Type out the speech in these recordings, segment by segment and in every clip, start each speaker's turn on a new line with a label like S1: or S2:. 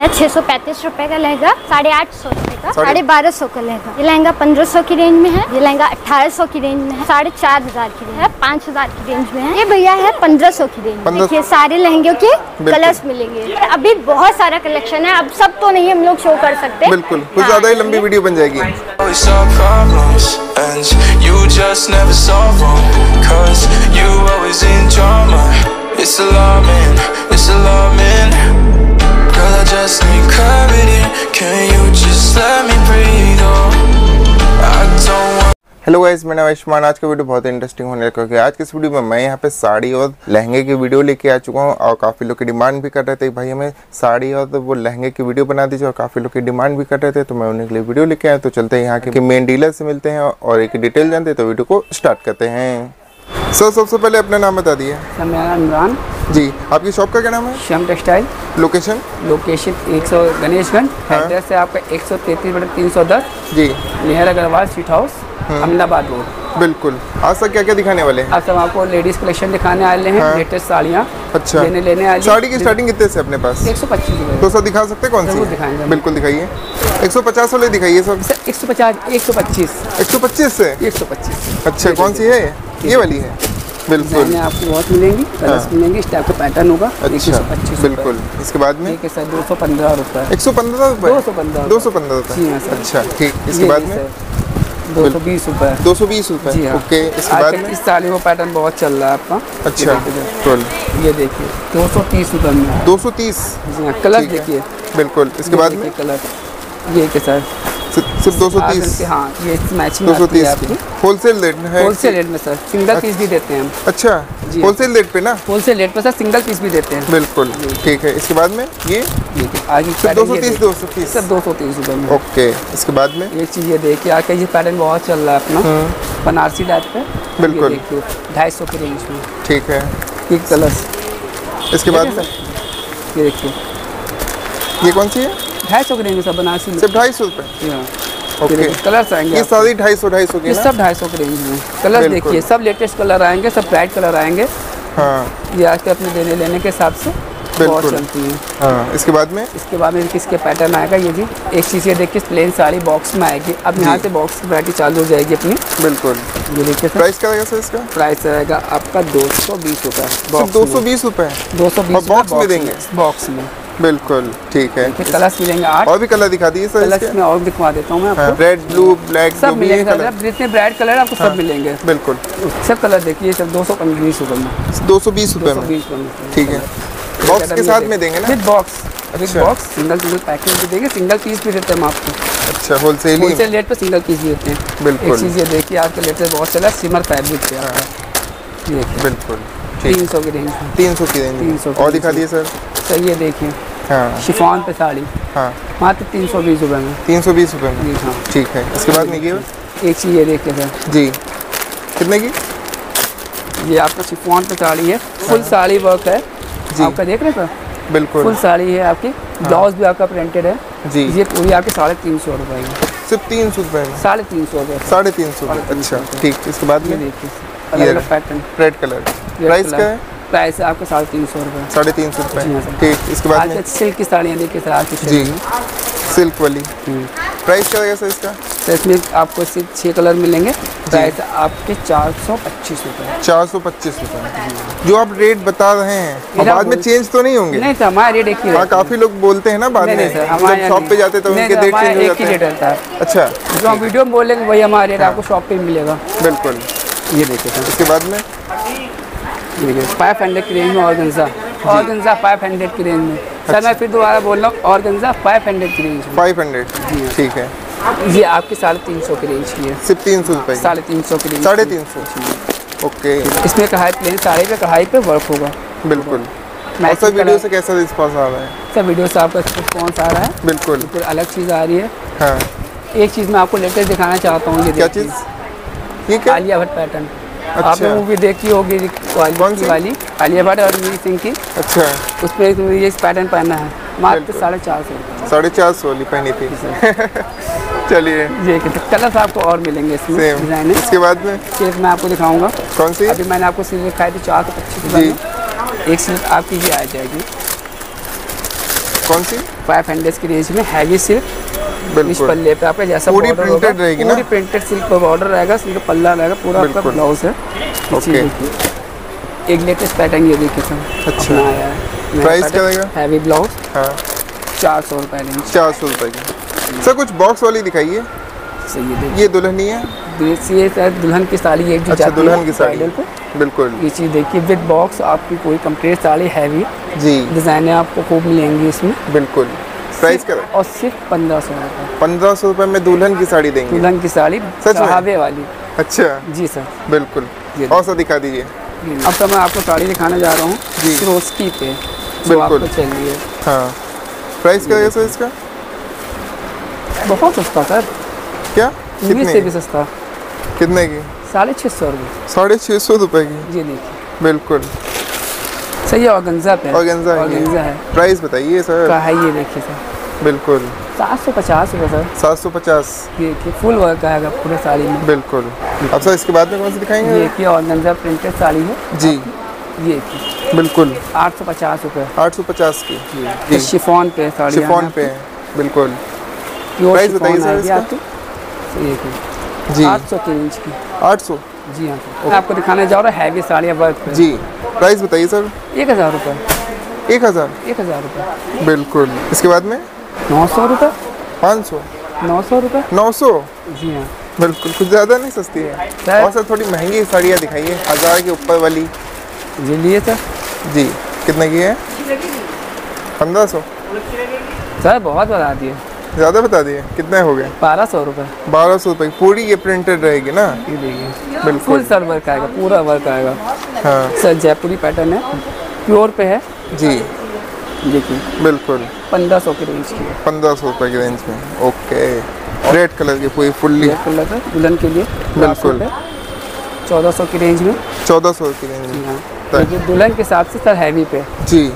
S1: छह सौ पैंतीस रूपए का लहंगा साढ़े आठ सौ रूपए का
S2: साढ़े-
S1: बारह सौ का लहंगा। ये लहंगा पंद्रह सौ की रेंज में है ये लहंगा अठारह सौ की रेंज में है साढ़े चार हज़ार की रेंज है पाँच हज़ार की रेंज में है। ये भैया है पंद्रह सौ की रेंज में।
S2: 1500
S1: देखिए सारे लहंगे के कलर्स मिलेंगे। अभी बहुत सारा कलेक्शन है अब सब तो नहीं हम लोग शो कर सकते।
S2: बिल्कुल। कुछ
S1: हाँ।
S2: ज़्यादा ही लंबी वीडियो बन जाएगी। हेलो गाइस नाम आयुष्मान। आज का वीडियो बहुत इंटरेस्टिंग होने लगा क्योंकि आज के इस वीडियो में मैं यहाँ पे साड़ी और लहंगे की वीडियो लेके आ चुका हूँ और काफ़ी लोग की डिमांड भी कर रहे थे भाई हमें साड़ी और वो लहंगे की वीडियो बना दीजिए और काफ़ी लोग की डिमांड भी कर रहे थे तो मैं उन्हीं के लिए वीडियो लेके आया। तो चलते हैं यहाँ के मेन डीलर से मिलते हैं और एक डिटेल जानते हैं तो वीडियो को स्टार्ट करते हैं। सर सबसे पहले अपना नाम बता दिए।
S3: सर मेरा नाम इमरान।
S2: जी आपकी शॉप का क्या नाम है?
S3: Shyam textile.
S2: Location
S3: location 100 Ganeshganj
S2: हाँ।
S3: एड्रेस है आपका एक सौ तैंतीस बटे तीन सौ दस।
S2: जी।
S3: नेहर अग्रवाल स्वीट हाउस
S2: हाँ।
S3: अहमदाबाद रोड।
S2: बिल्कुल। आज तक क्या क्या दिखाने वाले हैं?
S3: अब सब आपको लेडीज़ कलेक्शन दिखाने आए हैं
S2: हाँ।
S3: लेटेस्ट साड़ियाँ।
S2: अच्छा।
S3: लेने लेने आए
S2: साड़ी की स्टार्टिंग कितने से अपने पास?
S3: एक सौ पच्चीस
S2: तो सर दिखा सकते हैं कौन सी?
S3: दिखाएँगे।
S2: बिल्कुल दिखाइए। 150 वाले दिखाइए सर
S3: सर एक सौ पचास एक सौ पच्चीस।
S2: 125 से
S3: एक सौ पच्चीस।
S2: अच्छा कौन सी है। ये? वाली है। बिल्कुल।
S3: आपको बहुत मिलेंगी कलर्स
S2: हाँ।
S3: मिलेंगी इस टाइप का पैटर्न होगा।
S2: अच्छा
S3: सौ पच्चीस
S2: बिल्कुल। इसके बाद में?
S3: सर दो सौ पंद्रह रुपये
S2: 115 रुपए?
S3: 215
S2: दो सौ पंद्रह
S3: जी हाँ,
S2: रुपए
S3: सर।
S2: अच्छा ठीक। इसके बाद में?
S3: दो सौ बीस रूपए।
S2: दो सौ बीस रूपए।
S3: जी हाँ।
S2: ओके इसके बाद
S3: इस साली का पैटर्न बहुत चल रहा है आपका।
S2: अच्छा
S3: ये देखिए
S2: बिल्कुल
S3: ये देखिए दो सौ तीस रूपए में।
S2: दो सौ तीस।
S3: जी हाँ कलर देखिए।
S2: बिल्कुल इसके बाद
S3: कलर। ये के सर
S2: सिर्फ़ दो सौ तीस?
S3: हाँ ये
S2: दो सौ तीस
S3: आपकी।
S2: होलसेल रेट है
S3: होलसेल रेट में सर सिंगल पीस भी देते हैं हम।
S2: अच्छा
S3: जी।
S2: होलसेल रेट पे ना?
S3: होलसेल रेट पर सर सिंगल पीस भी देते हैं।
S2: बिल्कुल ठीक है। इसके बाद में ये?
S3: आगे
S2: दो सौ तीस दो सौ तीस।
S3: सर दो सौ तीस रुपये में।
S2: ओके इसके बाद में?
S3: ये चीज़ ये देखिए आजकल ये पैटर्न बहुत चल रहा है अपना। बनारसी टाइप पे।
S2: बिल्कुल।
S3: ढाई सौ के रेंज में।
S2: ठीक है।
S3: ये कलर्स
S2: इसके बाद
S3: ये देखिए
S2: ये कौन सी है?
S3: ढाई सौ के रेंज में सर बनारसी
S2: सिर्फ़ ढाई सौ रुपये
S3: हाँ।
S2: ओके
S3: कलर्स आएँगे
S2: ये सारी ढाई सौ ढाई सौ की
S3: सब ढाई सौ के रेंज में। कलर देखिए सब लेटेस्ट कलर आएँगे सब ब्राइट कलर आएँगे।
S2: हाँ।
S3: ये आज के अपने देने लेने के हिसाब से बहुत चलती है।
S2: हाँ इसके बाद में?
S3: इसके बाद में किसके पैटर्न आएगा ये जी एक चीज़ ये देखिए प्लेन साड़ी बॉक्स में आएगी। अब यहाँ। से बॉक्स की वैरायटी चालू हो जाएगी अपनी।
S2: बिल्कुल।
S3: ये देखिए
S2: प्राइस क्या रहेगा सर इसका?
S3: प्राइस रहेगा आपका दो सौ बीस रुपये
S2: दो सौ बीस रुपये
S3: दो सौ बीस
S2: box में देंगे?
S3: बॉक्स में।
S2: बिल्कुल ठीक है।
S3: कलर्स मिलेंगे आठ।
S2: और भी कलर दिखा दीजिए सर
S3: कलर्स में और दिखवा देता हूँ मैं आपको।
S2: रेड ब्लू ब्लैक
S3: सब
S2: है
S3: मिलेंगे सर। जितने ब्राइट कलर आपको
S2: हाँ।
S3: सब मिलेंगे।
S2: बिल्कुल।
S3: सब कलर देखिए सब दो सौ बीस रुपये में।
S2: दो सौ बीस रुपये में। ठीक है। बॉक्स के साथ में देंगे ना?
S3: With box with. Box single single package भी देंगे। सिंगल पीस भी देते हैं हम आपको।
S2: अच्छा होलसेल ही।
S3: होलसेल रेट पे सिंगल पीस भी देते हैं।
S2: बिल्कुल।
S3: एक चीज़ ये देखिए आपके लेटेस्ट बहुत चला सिमर फैब्रिक पे। आपका
S2: बिल्कुल।
S3: तीन सौ की रेंज
S2: तीन सौ की रेंज
S3: 300
S2: में
S3: की
S2: और दिखा दिए सर
S3: तो ये देखिए।
S2: हाँ।
S3: शिफॉन पे साड़ी।
S2: हाँ।
S3: मात्र तीन सौ बीस रुपये में।
S2: तीन सौ बीस रुपये में।
S3: जी हाँ।
S2: ठीक है। इसके बाद में
S3: एक चीज़ ये देखिए सर
S2: जी। कितने की?
S3: ये आपका शिफॉन पे साड़ी है। फुल साड़ी वर्क है।
S2: हाँ। जी।
S3: आपका देख रहे हैं सर फुल साड़ी है आपकी। ब्लाउज भी आपका प्रिंटेड है।
S2: जी।
S3: ये पूरी आपके साढ़े तीन सौ रुपये की
S2: सिर्फ़ तीन सौ रुपये में?
S3: साढ़े तीन सौ रुपये
S2: साढ़े तीन सौ। अच्छा
S3: सौ।
S2: ठीक। इसके बाद में?
S3: देखिए।
S2: रेड कलर प्राइस क्या है?
S3: प्राइस है आपका साढ़े तीन सौ रुपये
S2: साढ़े तीन सौ
S3: हाँ
S2: रुपये ठीक इसके बाद
S3: आज
S2: में?
S3: सिल्क की साड़ियाँ देखिए सर आज
S2: जी
S3: जी
S2: सिल्क वाली। प्राइस क्या रहेगा सर इसका?
S3: तो इसमें आपको सिर्फ़ छः कलर मिलेंगे। प्राइस आपके चार सौ पच्चीस रुपये
S2: चार सौ पच्चीस रुपये जो। आप रेट बता रहे हैं बाद में चेंज तो नहीं होंगे?
S3: नहीं तो हमारा रेट एक ही
S2: हाँ काफ़ी लोग बोलते हैं ना बाद में जब
S3: हमारे
S2: शॉप पे जाते तो उनके
S3: तो
S2: रेट चेंज हो
S3: ही
S2: जाते हैं।
S3: है।
S2: अच्छा
S3: जो हम वीडियो में बोलेंगे वही हमारा रेट आपको शॉप पे मिलेगा।
S2: बिल्कुल।
S3: ये देखिए सर
S2: इसके बाद में?
S3: देखिए फाइव हंड्रेड की रेंज में ऑर्गेंजा ऑर्गेंजा फाइव हंड्रेड की रेंज में।
S2: अच्छा।
S3: सर मैं फिर दोबारा बोल रहा हूँ ऑर्गेंजा फाइव हंड्रेड की रेंज
S2: फाइव हंड्रेड। ठीक है।
S3: ये आपकी साढ़े तीन सौ की रेंज की है।
S2: सिर्फ़ तीन सौ रुपये
S3: साढ़े तीन सौ की रेंज
S2: साढ़े तीन सौ। ओके।
S3: इसमें कढ़ाई प्लेन साड़ी पे कढ़ाई पे वर्क होगा।
S2: बिल्कुल। और सर वीडियो से कैसा रिस्पॉन्स आ रहा है?
S3: सर वीडियो से आपका रिस्पॉन्स आ रहा है।
S2: बिल्कुल।
S3: बिल्कुल अलग चीज़ आ रही है।
S2: हाँ।
S3: एक चीज़ मैं आपको लेटेस्ट दिखाना चाहता हूँ ये
S2: क्या चीज़? ये
S3: आलिया भट्ट पैटर्न
S2: अच्छा।
S3: आपने मूवी देखी होगी
S2: कौन
S3: वाली? आलिया भट्ट और वीर सिंह की।
S2: अच्छा।
S3: उसमें एक ये पैटर्न पहना है। मात्र साढ़े चार सौ।
S2: साढ़े चार सौ वाली पहनी थी। चलिए।
S3: ये कलर्स आपको और मिलेंगे इसमें डिज़ाइन
S2: इसके बाद में?
S3: सिर्फ़ मैं आपको दिखाऊँगा।
S2: कौन सी?
S3: अभी मैंने आपको सिल्क दिखाई थी चार सौ पच्चीस। एक सिल्क आपकी ये आ जाएगी।
S2: कौन सी?
S3: फाइव हंड्रेड की रेंज में हैवी सिल्क इस पल्ले पे आपका जैसा
S2: पूरी printed रहेगी ना?
S3: पूरी प्रिंटेड सिल्क पर बॉर्डर रहेगा सिल्क पल्ला रहेगा पूरा आपका ब्लाउज है।
S2: ओके।
S3: एक लेटेस्ट पैटर्न ये देखिए सर
S2: अच्छा।
S3: आया है।
S2: Price क्या रहेगा?
S3: हैवी ब्लाउज
S2: हाँ।
S3: चार सौ रुपये रेंज
S2: चार सौ रुपए की। सर कुछ बॉक्स वाली दिखाइए।
S3: ये देखिए।
S2: ये दुल्हनी है।
S3: देखिए सर दुल्हन की साड़ी एक जो
S2: अच्छा दुल्हन की साड़ी।
S3: पे।
S2: बिल्कुल।
S3: ये चीज़ देखिए विद बॉक्स आपकी कोई कंप्लीट साड़ी हैवी
S2: जी।
S3: डिज़ाइनें आपको खूब मिलेंगी इसमें।
S2: बिल्कुल। प्राइस क्या
S3: और सिर्फ़ पंद्रह सौ रुपये
S2: पंद्रह सौ रुपए में दुल्हन की साड़ी देंगे।
S3: दुल्हन की साड़ी
S2: में?
S3: वाली।
S2: अच्छा।
S3: जी सर।
S2: बिल्कुल। और सा दिखा दीजिए।
S3: अब तो मैं आपको साड़ी दिखाने जा रहा हूँ
S2: जी।
S3: रोस्की पे जो
S2: बिल्कुल।
S3: आपको चल रही है।
S2: हाँ प्राइस क्या है सर इसका?
S3: बहुत सस्ता सर।
S2: क्या? कितने
S3: से भी सस्ता।
S2: कितने की?
S3: साढ़े छः सौ रुपये
S2: साढ़े छः सौ रुपए की।
S3: जी देखिए।
S2: बिल्कुल।
S3: सही है ऑर्गेन्जा पे
S2: ऑर्गेन्जा है। ये।
S3: ऑर्गेन्जा है।
S2: प्राइस बताइए सर
S3: का है ये देखिए सर
S2: बिल्कुल।
S3: सात सौ पचास रुपये सर
S2: सात सौ पचास।
S3: ये देखिए फुल वर्क आएगा पूरे साड़ी में।
S2: बिल्कुल। अब सर इसके बाद में कौन सी दिखाएँगे?
S3: ये देखिए ऑर्गेन्जा प्रिंटेड साड़ी है।
S2: जी।
S3: ये देखिए
S2: बिल्कुल।
S3: आठ सौ पचास रुपये
S2: आठ सौ पचास की।
S3: ये शिफॉन पे साड़ी
S2: शिफॉन पे है बिल्कुल। प्राइस बताइए सर इसका?
S3: ये देखिए
S2: जी।
S3: आठ सौ की रेंज की।
S2: आठ सौ।
S3: जी हाँ सर। मैं आपको दिखाने जा रहा हूँ हैवी साड़ियाँ पे
S2: जी। प्राइस बताइए सर।
S3: एक हज़ार रुपये
S2: एक हज़ार?
S3: एक हज़ार रुपये
S2: बिल्कुल। इसके बाद में?
S3: नौ सौ रुपये
S2: पाँच सौ।
S3: नौ सौ रुपये
S2: नौ सौ?
S3: जी हाँ।
S2: बिल्कुल। कुछ ज़्यादा नहीं सस्ती है। और सर थोड़ी महँगी साड़ियाँ दिखाइए हज़ार के ऊपर वाली।
S3: जी लिए सर।
S2: जी। कितने की है? पंद्रह सौ।
S3: सर बहुत बता दिए
S2: ज़्यादा बता दिए कितने हो गए
S3: बारह सौ रुपये
S2: बारह सौ रुपये की पूरी ये प्रिंटेड रहेगी ना?
S3: ये देखिए
S2: बिल्कुल।
S3: सर वर्क आएगा पूरा वर्क आएगा।
S2: हाँ।
S3: सर जयपुरी पैटर्न है प्योर पे है।
S2: जी।
S3: देखिए।
S2: बिल्कुल।
S3: पंद्रह सौ की रेंज की
S2: पंद्रह सौ रुपये की रेंज में। ओके रेड कलर की पूरी फुल्ली
S3: कलर है दुल्हन के लिए।
S2: बिल्कुल।
S3: चौदह सौ की रेंज में।
S2: चौदह सौ की रेंज में।
S3: हाँ। दुल्हन के हिसाब से सर हैवी पे।
S2: जी।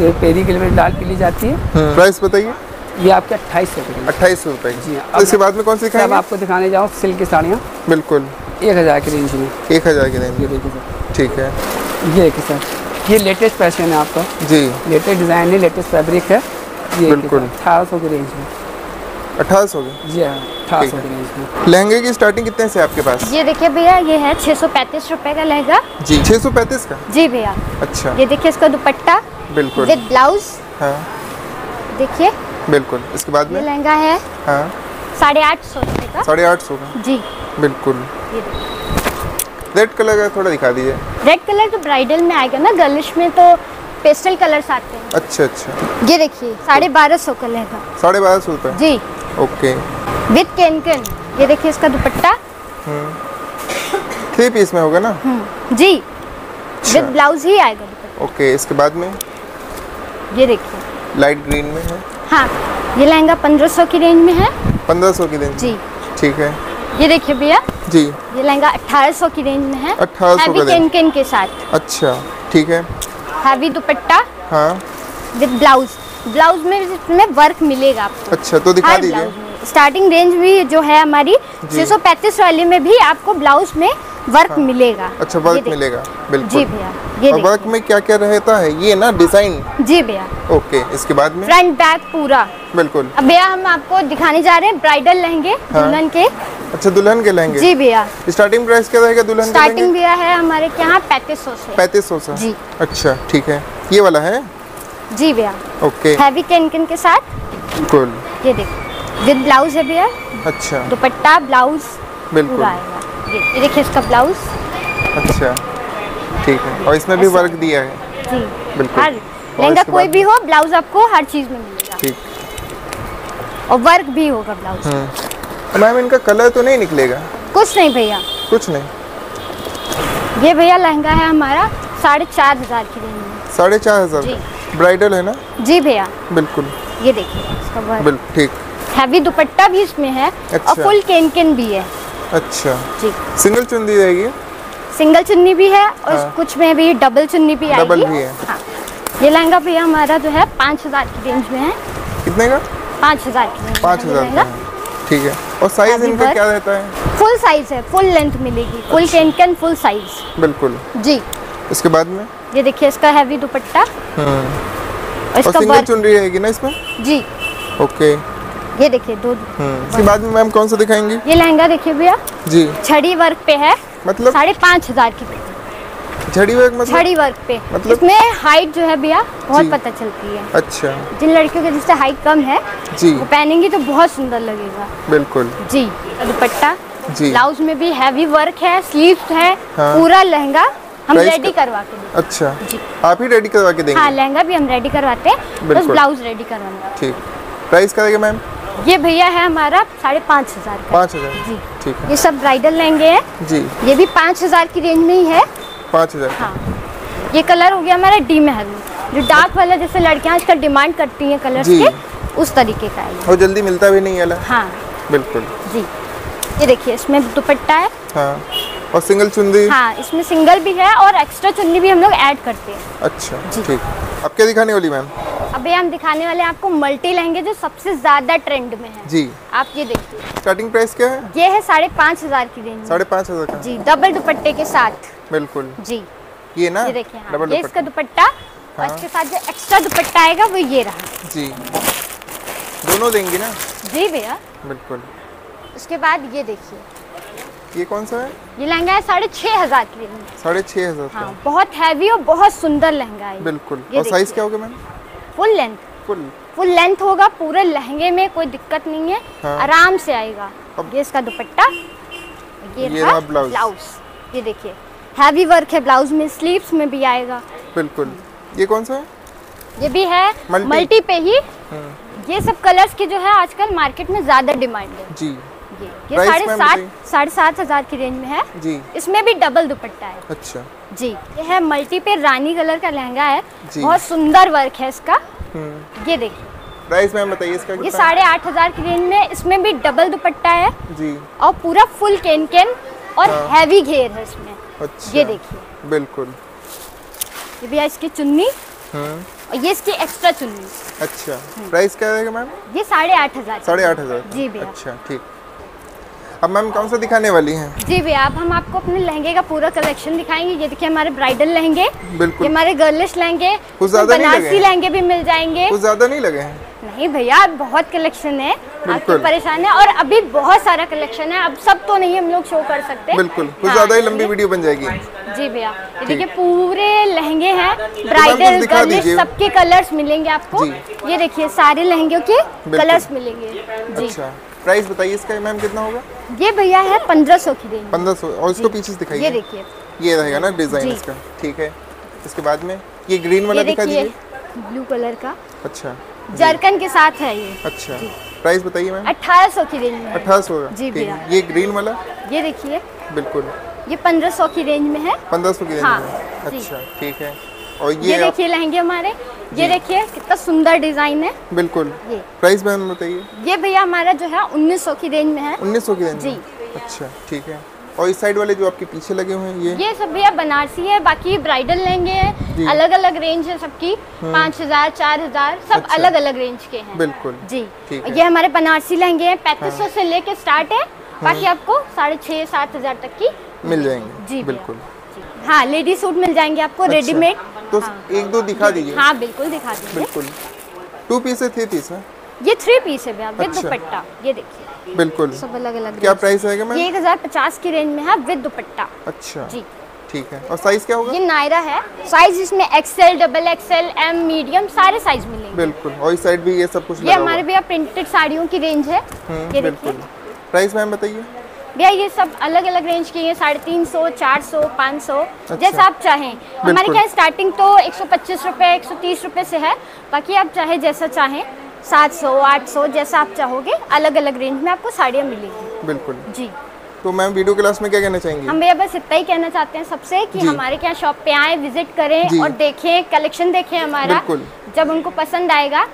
S3: ये पेरी के लिए लाल पीली जाती है।
S2: प्राइस बताइए।
S3: ये आपके अट्ठाईस सौ
S2: अट्ठाईस सौ रुपये
S3: जी हाँ।
S2: तो इसके बाद में कौन सी
S3: अब
S2: दिखाएँगे
S3: आपको दिखाने जाऊँ सिल्क की साड़ियाँ।
S2: बिल्कुल।
S3: एक हज़ार की रेंज में।
S2: एक हज़ार की रेंज
S3: ये देखिए सर।
S2: ठीक है।
S3: ये देखिए सर। ये लेटेस्ट फ़ैशन है आपका।
S2: जी।
S3: लेटेस्ट डिज़ाइन है लेटेस्ट फैब्रिक है। ये
S2: बिल्कुल।
S3: अठारह सौ की रेंज में।
S2: अठारह सौ की?
S3: जी हाँ अठारह सौ की रेंज में।
S2: लहंगे की स्टार्टिंग कितने से आपके पास?
S1: ये देखिए भैया ये है छः सौ पैंतीस रुपये का लहंगा।
S2: जी। छः सौ पैंतीस का?
S1: जी भैया।
S2: अच्छा।
S1: ये देखिए इसका दुपट्टा।
S2: बिल्कुल।
S1: With blouse.
S2: हाँ।
S1: देखिए।
S2: बिल्कुल। इसके बाद में?
S1: लहंगा है।
S2: हाँ।
S1: साढ़े आठ सौ रुपये का।
S2: साढ़े आठ सौ का?
S1: जी।
S2: बिल्कुल। रेड कलर का थोड़ा दिखा दीजिए
S1: रेड कलर तो ब्राइडल में आएगा ना गर्लिश में तो पेस्टल कलर्स आते हैं।
S2: अच्छा अच्छा।
S1: ये देखिए साढ़े बारह सौ का लहंगा।
S2: साढ़े बारह सौ रुपये
S1: जी।
S2: ओके।
S1: विद कैनकन ये देखिए इसका दुपट्टा।
S2: थ्री पीस में होगा ना?
S1: जी। विद ब्लाउज ही आएगा
S2: ओके इसके बाद में?
S1: ये देखिए।
S2: लाइट ग्रीन में है।
S1: हाँ ये लहंगा पंद्रह सौ की रेंज में है।
S2: पंद्रह सौ की रेंज
S1: जी।
S2: ठीक है।
S1: ये देखिए भैया।
S2: जी।
S1: ये लहंगा अट्ठारह सौ की रेंज में है।
S2: 1800
S1: हैवी
S2: का
S1: साथ।
S2: अच्छा ठीक है।
S1: हैवी दुपट्टा
S2: हाँ।
S1: विद ब्लाउज ब्लाउज में इसमें वर्क मिलेगा आपको।
S2: अच्छा तो दिखा दीजिए।
S1: स्टार्टिंग रेंज भी जो है हमारी
S2: जी।
S1: 635 वाली में भी आपको ब्लाउज में वर्क हाँ, मिलेगा।
S2: अच्छा वर्क। मिलेगा
S1: जी भैया। ये
S2: और वर्क में क्या क्या रहता है? ये ना डिज़ाइन
S1: जी भैया।
S2: ओके इसके बाद में?
S1: फ्रंट बैक पूरा।
S2: बिल्कुल।
S1: अब भैया हम आपको दिखाने जा रहे हैं ब्राइडल लहंगे
S2: हाँ।
S1: दुल्हन के।
S2: अच्छा दुल्हन के लहंगे?
S1: जी भैया।
S2: स्टार्टिंग प्राइस क्या रहेगा दुल्हन
S1: स्टार्टिंग भैया है हमारे यहाँ पैंतीस सौ से।
S2: पैंतीस सौ
S1: जी।
S2: अच्छा ठीक है। ये वाला है?
S1: जी भैया।
S2: ओके
S1: हैवी कैनकन के साथ।
S2: बिल्कुल।
S1: ये देखो। विद ब्लाउज है भैया।
S2: अच्छा।
S1: दुपट्टा ब्लाउज
S2: बिल्कुल।
S1: ये देखिए इसका ब्लाउज
S2: अच्छा। ठीक है। और इसमें भी वर्क दिया है।
S1: जी।
S2: बिल्कुल।
S1: हर लहंगा कोई भी हो ब्लाउज आपको हर चीज़ में मिलेगा।
S2: ठीक।
S1: और वर्क भी होगा ब्लाउज
S2: हम्म। तो मैम इनका कलर तो नहीं निकलेगा?
S1: कुछ नहीं भैया।
S2: कुछ नहीं।
S1: ये भैया लहंगा है हमारा साढ़े चार हज़ार की रेंज में।
S2: साढ़े चार हज़ार ब्राइडल है ना?
S1: जी भैया।
S2: बिल्कुल।
S1: ये देखिए इसका
S2: बिल्कुल ठीक।
S1: हैवी दुपट्टा भी इसमें है
S2: अच्छा।
S1: और फुल केन केन भी है।
S2: अच्छा।
S1: जी।
S2: सिंगल चुंदी रहेगी?
S1: सिंगल चुन्नी भी है और
S2: हाँ।
S1: कुछ में भी डबल चुन्नी भी
S2: डबल
S1: आएगी
S2: भी है।
S1: हाँ। ये लहंगा भैया हमारा जो है पाँच हज़ार की रेंज में है।
S2: कितने का?
S1: पाँच हज़ार की
S2: पाँच हज़ार ठीक है। और साइज़ इनका क्या रहता है?
S1: फुल साइज़ है फुल लेंथ मिलेगी। फुल। कैनकन फुल साइज़
S2: बिल्कुल।
S1: जी।
S2: इसके बाद में?
S1: ये देखिए इसका हैवी दुपट्टा।
S2: और
S1: इसका
S2: सिंगल चुनरी रहेगी ना इसमें?
S1: जी।
S2: ओके
S1: ये देखिए दो
S2: हम्म इसके बाद में मैम कौन सा दिखाएँगी?
S1: ये लहंगा देखिए भैया।
S2: जी।
S1: छड़ी वर्क पे है।
S2: मतलब
S1: साढ़े पाँच हज़ार की
S2: झड़ी वर्क मतलब
S1: छड़ी वर्क पे।
S2: मतलब?
S1: इसमें हाइट जो है भैया बहुत पता चलती है।
S2: अच्छा।
S1: जिन लड़कियों की जिससे हाइट कम है
S2: जी।
S1: वो पहनेंगी तो बहुत सुंदर लगेगा।
S2: बिल्कुल।
S1: जी दुपट्टा।
S2: जी।
S1: ब्लाउज में भी हैवी वर्क है स्लीव्स है
S2: हाँ।
S1: पूरा लहंगा हम रेडी करवा के देंगे।
S2: अच्छा।
S1: जी।
S2: आप ही रेडी करवा के देंगे?
S1: हाँ लहंगा भी हम रेडी करवाते हैं बस ब्लाउज रेडी करवाना
S2: ठीक। प्राइस क्या रहेगा मैम
S1: ये भैया है हमारा साढ़े पाँच हज़ार
S2: पाँच हज़ार।
S1: जी।
S2: ठीक है।
S1: ये सब ब्राइडल लहंगे हैं।
S2: जी।
S1: ये भी पाँच हज़ार की रेंज में ही है।
S2: पाँच हज़ार।
S1: हाँ। ये कलर हो गया हमारा डी मेहरून जो डार्क वाला जैसे लड़कियाँ आजकल डिमांड करती हैं कलर। के उस तरीके का है
S2: और जल्दी मिलता भी नहीं वाला
S1: हाँ।
S2: बिल्कुल।
S1: जी। ये देखिए इसमें दुपट्टा है।
S2: हाँ। और सिंगल चुंदी
S1: हाँ इसमें सिंगल भी है और एक्स्ट्रा चुन्नी भी हम लोग ऐड करते हैं।
S2: अच्छा ठीक। अब क्या दिखाने वाली मैम?
S1: अभी हम दिखाने वाले हैं आपको मल्टी लहंगे जो सबसे ज़्यादा ट्रेंड में है।
S2: जी।
S1: आप ये देखिए।
S2: स्टार्टिंग प्राइस क्या है?
S1: ये है साढ़े पाँच हज़ार की रेंज
S2: साढ़े पाँच हज़ार का।
S1: जी डबल दुपट्टे के साथ।
S2: बिल्कुल।
S1: जी।
S2: ये ना
S1: ये देखिए हाँ। ये इसका दुपट्टा और
S2: हाँ।
S1: इसके साथ जो एक्स्ट्रा दुपट्टा आएगा वो ये रहा।
S2: जी। दोनों देंगे ना?
S1: जी भैया।
S2: बिल्कुल।
S1: उसके बाद ये देखिए।
S2: ये कौन सा है?
S1: ये लहंगा है साढ़े छः हज़ार की
S2: साढ़े छः हज़ार
S1: हाँ बहुत हैवी और बहुत सुंदर लहंगा है
S2: बिल्कुल। और साइज़ क्या होगा ma'am?
S1: Full length.
S2: Full?
S1: Full length होगा पूरे लहंगे में कोई दिक्कत नहीं है
S2: हाँ।
S1: आराम से आएगा।
S2: अब-
S1: ये इसका दुपट्टा ये
S2: ये
S1: रहा
S2: ब्लाउज।
S1: ब्लाउज। ये देखिए हैवी वर्क है ब्लाउज में स्लीव्स में भी आएगा।
S2: बिल्कुल। ये कौन सा है?
S1: ये भी है
S2: मल्टी।
S1: मल्टी पे ही।
S2: हम्म,
S1: ये सब कलर्स की जो है आजकल मार्केट में ज़्यादा डिमांड है।
S2: जी।
S1: ये ये साढ़े सात साढ़े सात हज़ार की रेंज में है।
S2: जी।
S1: इसमें भी डबल दुपट्टा है।
S2: अच्छा।
S1: जी ये है मल्टी पे रानी कलर का लहंगा है। बहुत सुंदर वर्क है इसका।
S2: हम्म।
S1: ये देखिए।
S2: प्राइस मैम बताइए इसका
S1: ये साढ़े आठ हज़ार की रेंज में इसमें भी डबल दुपट्टा है।
S2: जी।
S1: और पूरा फुल केन केन और
S2: हाँ।
S1: हैवी घेर है इसमें।
S2: अच्छा।
S1: ये देखिए।
S2: बिल्कुल।
S1: ये भी इसकी चुन्नी।
S2: हम्म।
S1: और ये इसकी एक्स्ट्रा चुन्नी।
S2: अच्छा। प्राइस क्या रहेगा मैम?
S1: ये साढ़े आठ हज़ार
S2: साढ़े आठ हज़ार
S1: जी भैया।
S2: अच्छा ठीक। अब मैम कौन सा दिखाने वाली हैं?
S1: जी भैया अब हम आपको अपने लहंगे का पूरा कलेक्शन दिखाएँगे। ये देखिए हमारे ब्राइडल लहंगे ये
S2: बिल्कुल
S1: हमारे गर्लिश लहंगे
S2: कुछ ज़्यादा
S1: बनारसी लहंगे भी मिल जाएँगे।
S2: कुछ ज़्यादा नहीं लगे हैं?
S1: नहीं भैया बहुत कलेक्शन है। आपकी। परेशान है और अभी बहुत सारा कलेक्शन है। अब सब तो नहीं हम लोग शो कर सकते।
S2: बिल्कुल। कुछ
S1: हाँ,
S2: ज़्यादा ही लंबी वीडियो बन जाएगी।
S1: जी भैया देखिए पूरे लहंगे हैं। ब्राइडल गर्लिश सबके कलर्स मिलेंगे आपको। ये देखिए सारे लहंगे के कलर्स मिलेंगे। जी।
S2: अच्छा। प्राइस बताइए इसका मैम कितना होगा?
S1: ये भैया है पंद्रह सौ की रेंज
S2: पंद्रह सौ। और इसको। पीछे
S1: ये देखिए।
S2: ये रहेगा ना डिज़ाइन इसका। ठीक है। इसके बाद में ये ग्रीन वाला
S1: ये
S2: दिखा
S1: देखिए
S2: दीजिए।
S1: ब्लू कलर का।
S2: अच्छा।
S1: जरकन के साथ है ये।
S2: अच्छा। प्राइस बताइए मैम।
S1: अठारह सौ की रेंज में
S2: अठारह सौ
S1: जी भैया।
S2: ये ग्रीन वाला?
S1: ये देखिए।
S2: बिल्कुल।
S1: ये पंद्रह सौ की रेंज में है।
S2: पंद्रह सौ की रेंज
S1: हाँ,
S2: में अच्छा। ठीक है। और
S1: ये
S2: ये
S1: देखिए लहंगे हमारे। ये देखिए कितना सुंदर डिज़ाइन है।
S2: बिल्कुल।
S1: ये।
S2: प्राइस मैम बताइए।
S1: ये भैया हमारा जो है उन्नीस सौ की रेंज में है।
S2: उन्नीस सौ की रेंज
S1: जी।
S2: अच्छा ठीक है। और इस साइड वाले जो आपके पीछे लगे हुए हैं ये?
S1: ये सब भैया बनारसी है बाकी ब्राइडल लहंगे। हैं। अलग अलग रेंज है सबकी। पाँच हज़ार चार हज़ार सब
S2: अच्छा।
S1: अलग अलग रेंज के हैं।
S2: बिल्कुल।
S1: जी।
S2: है।
S1: ये हमारे बनारसी लहंगे हैं। पैंतीस सौ से लेके स्टार्ट है। बाकी आपको साढ़े छः सात हज़ार तक की
S2: मिल जाएँगे।
S1: जी
S2: बिल्कुल।
S1: हाँ लेडी सूट मिल जाएँगे आपको
S2: अच्छा।
S1: रेडीमेड।
S2: तो
S1: हाँ।
S2: एक दो दिखा दीजिए।
S1: हाँ बिल्कुल दिखा दीजिए।
S2: बिल्कुल। टू पीस है थ्री पीस है?
S1: ये थ्री पीस है भैया विद
S2: अच्छा।
S1: दुपट्टा ये देखिए।
S2: बिल्कुल।
S1: सब अलग अलग
S2: क्या प्राइस रहेगा
S1: ये
S2: मैम
S1: एक हज़ार पचास की रेंज में है विद दुपट्टा।
S2: अच्छा।
S1: जी।
S2: ठीक है। और साइज़ क्या होगा?
S1: ये नायरा है। साइज़ इसमें XL double XL M medium सारे साइज़ मिलेंगे।
S2: बिल्कुल। और इस साइड भी ये सब कुछ
S1: ये हमारे भैया प्रिंटेड साड़ियों की रेंज है।
S2: हम्म,
S1: ये देखिए।
S2: प्राइस मैम बताइए।
S1: भैया ये सब अलग अलग रेंज की है साढ़े तीन सौ चार सौ पाँच सौ जैसा आप चाहें। हमारे। क्या स्टार्टिंग तो एक सौ पच्चीस रुपये एक सौ तीस रुपये से है। बाकी आप चाहे जैसा चाहें सात सौ आठ सौ जैसा आप चाहोगे अलग अलग रेंज में आपको साड़ियाँ मिलेंगी।
S2: बिल्कुल।
S1: जी।
S2: तो मैम वीडियो क्लास में क्या कहना चाहेंगे?
S1: हम भैया बस इतना ही कहना चाहते हैं सबसे कि हमारे क्या शॉप पे आए विज़िट करें और देखें कलेक्शन देखें हमारा। जब उनको पसंद आएगा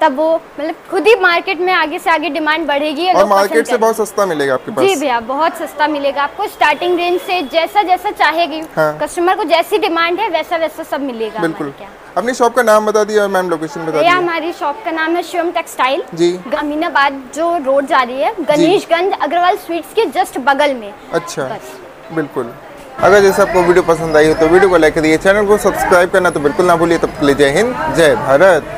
S1: तब वो मतलब खुद ही मार्केट में आगे से आगे डिमांड बढ़ेगी
S2: और मार्केट से बहुत सस्ता मिलेगा आपके पास।
S1: जी भैया बहुत सस्ता मिलेगा। आपको स्टार्टिंग रेंज से जैसा जैसा चाहेगी
S2: हाँ।
S1: कस्टमर को जैसी डिमांड है वैसा वैसा सब मिलेगा
S2: बिल्कुल। अपनी शॉप का नाम बता दिया और मैम लोकेशन बता दिया।
S1: हमारी शॉप का नाम है शिवम टेक्सटाइल
S2: जी।
S1: अमीनाबाद जो रोड जा रही है गणेशगंज अग्रवाल स्वीट्स के जस्ट बगल में।
S2: अच्छा। बिल्कुल। अगर जैसे आपको वीडियो पसंद आई हो तो वीडियो को लाइक करिए चैनल को सब्सक्राइब करना तो बिल्कुल ना भूलिए। तब के लिए जय हिंद जय भारत।